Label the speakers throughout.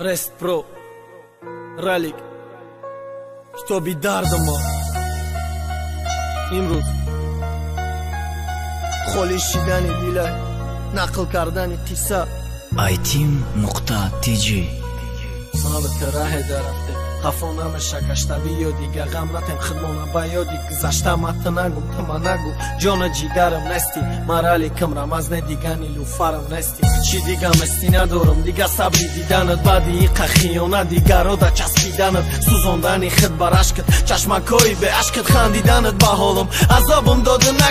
Speaker 1: рест про ралик китоби дарду мо имрӯз холӣ шидани дила нақл кардани қисса
Speaker 2: айтим нуқта тж
Speaker 1: мавти раҳе дарафте تفانمش شکشته بیا دیگه غم نتیم خدمانه با یادی گذشته مت نگو تما نگو جان جیگرم نستی مرالی کمرم از نه دیگه نستی چی دیگه مستی ندارم دیگه صبری دیدنت بعد این خیانه دیگه را دا چسبیدنت سوزاندنی خد بر عشقت چشمکایی به عشقت خندیدنت به حالم عذابم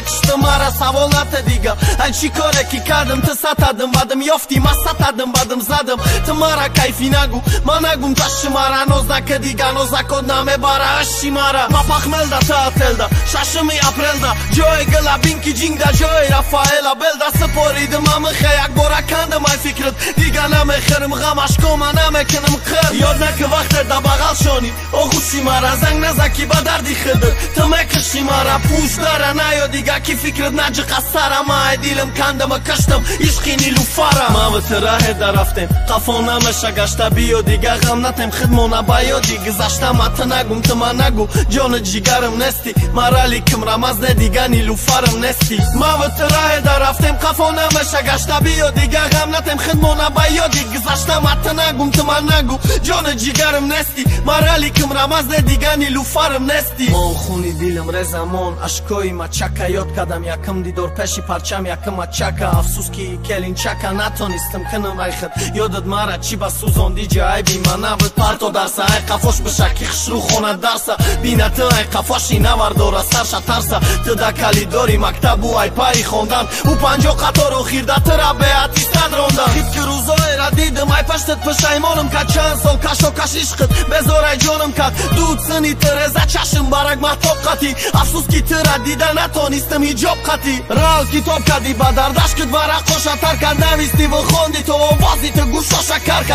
Speaker 1: накишта мара савол нате дига? Ай чӣ коре ки кардам ты сатадам бадам ёфти ма сатадам бадам задам. Ты мара кайфи нагу ма нагум таши мара ноз накад дига нозакот намебара аши мара. Ма пахмелда таателда шашми апрелда ҷои гилабинки ҷингда ҷои рафаэла белда сипоридим амихе якбора кандам ай фикрат дига намехирм ғамашкома намекунам қир ёд наки вақте да бағал шони оғуси мара занг назаки ба дарди хидр ты мекиши мара пуштара наё дига ки фикрат наҷиқа сара ма ай дилам кандама каштам ишқи нилуфара мавити раҳе дарафтем қафо намеша гашта биё дига ғам натем хидмона ба ёди ки гузашта мата нагум тума нагу ҷони ҷигарам нести марали кимрам аз не дигани луфарам нести мавт раҳе дарафтем қафо намеша гашта биё дига ғам натем хидмона ба ёди гузашта мата нагум тума нагу ҷони ҷигарам нести марали кимрам аз не дигани луфарам нести мо хуни дилам резамон ашкои мачака ёд кардам якам дидор пеши парчам якам мачака афсус ки келинчака натонистам кунам айхат ёдат мара чӣ ба сӯзонди ҷайби манавт парто дарса ай қафош бишаки хишру хона дарса бина ты ай қафоши навардора сарша тарса ты да калидори мактабу ай пари хондан. У панҷо қатор охирда тыра беатистад рондан. Хитки рӯзоера дидим ай паштат пушаймоным кад. Чанд сол кашо каш ишқит безор ай ҷоным кад дуд сини тыреза чашм барак маҳтоб қати афсус ки тыра дида натонистам иҷоб қати рал китоб кади ба дардашкит варақоша тар кад. Нависти ву хонди то овози ты гӯшоша кар кад